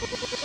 you